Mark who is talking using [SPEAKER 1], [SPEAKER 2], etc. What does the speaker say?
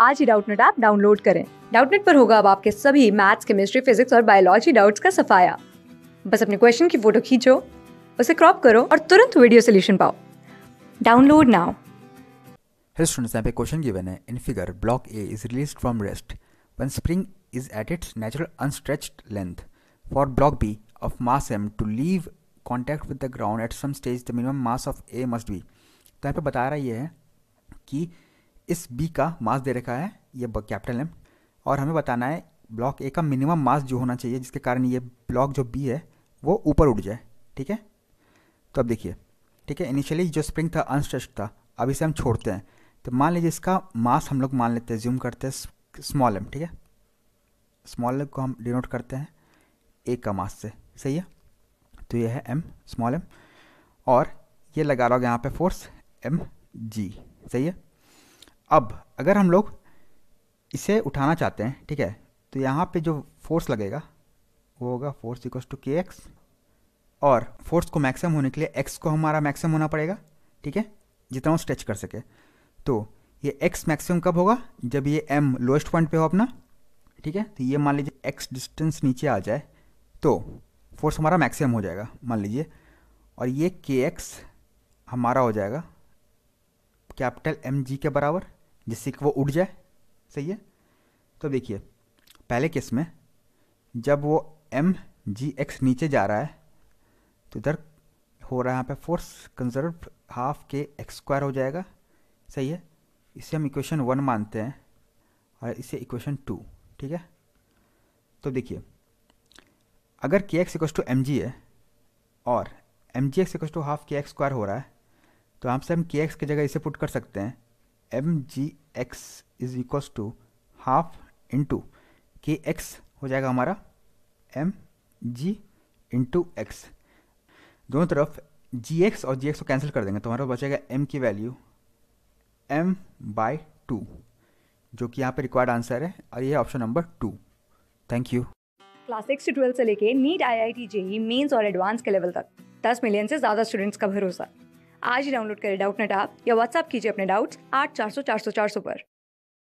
[SPEAKER 1] आज ही Doubtnut app download करें। डाउटनेट पर होगा अब आपके सभी मैथ्स केमिस्ट्री फिजिक्स और बायोलॉजी डाउट्स का सफाया। बस अपने क्वेश्चन की फ़ोटो खींचो उसे क्रॉप करो और तुरंत वीडियो सोल्यूशन पाओ। Download now.
[SPEAKER 2] Hey students, यहाँ पे क्वेश्चन गिवन है। In figure block A is release from rest when spring is at its natural unstretched length. For block B of mass m to leave contact with the ground at some stage the minimum mass of A must be. तो यहाँ पे बता रहा ये है कि इस B का मास दे रखा है, ये कैपिटल एम और हमें बताना है ब्लॉक ए का मिनिमम मास जो होना चाहिए, जिसके कारण ये ब्लॉक जो बी है, वो ऊपर उठ जाए, ठीक है? तो अब देखिए, ठीक है इनिशियली जो स्प्रिंग था अनस्ट्रेच था, अब इसे हम छोड़ते हैं। तो मान लीजिए इसका मास हम लोग मान लेते हैं ज्यूम करते हैं स्मॉल एम ठीक है? स्मॉल एम को हम डिनोट करते हैं ए का मास से, सही है? तो ये है एम स्मॉल एम और ये लगा रहा होगा यहाँ पे फोर्स एम जी सही है? अब अगर हम लोग इसे उठाना चाहते हैं, ठीक है तो यहाँ पे जो फोर्स लगेगा, वो होगा force equals to K X और फोर्स को मैक्सिमम होने के लिए एक्स को हमारा मैक्सिमम होना पड़ेगा, ठीक है, जितना वो स्ट्रेच कर सके। तो ये एक्स मैक्सिमम कब होगा? जब ये एम लोएस्ट पॉइंट पे हो अपना, ठीक है तो ये मान लीजिए एक्स डिस्टेंस नीचे आ जाए तो फोर्स हमारा मैक्सिमम हो जाएगा, मान लीजिए। और ये के एक्स हमारा हो जाएगा कैपिटल एम जी के बराबर जिससे कि वो उड़ जाए। सही है? तो देखिए, पहले केस में जब वो एम जी एक्स नीचे जा रहा है तो इधर हो रहा है यहाँ पे force conserve half K X square हो जाएगा। सही है? इसे हम इक्वेशन वन मानते हैं और इसे इक्वेशन टू ठीक है? तो देखिए, अगर K X equals to M G है और M G X equals to half K X square हो रहा है तो यहाँ से हम के एक्स की जगह इसे पुट कर सकते हैं। M G X is equals to half into K X हो जाएगा हमारा एम जी इंटू एक्स दोनों तरफ़ जी एक्स और जी एक्स को कैंसिल कर देंगे तो हमारा बचेगा एम की वैल्यू एम बाई टू जो कि यहाँ पे रिक्वायर्ड आंसर है और ये option number two thank you
[SPEAKER 1] class six से ट्वेल्थ से लेके NEET I I T JEE mains और एडवांस के लेवल तक। दस मिलियन से ज़्यादा स्टूडेंट्स का भरोसा। आज ही डाउनलोड करें डाउट नेट ऐप या व्हाट्सअप कीजिए अपने डाउट्स आठ चार सौ चार सौ चार सौ पर।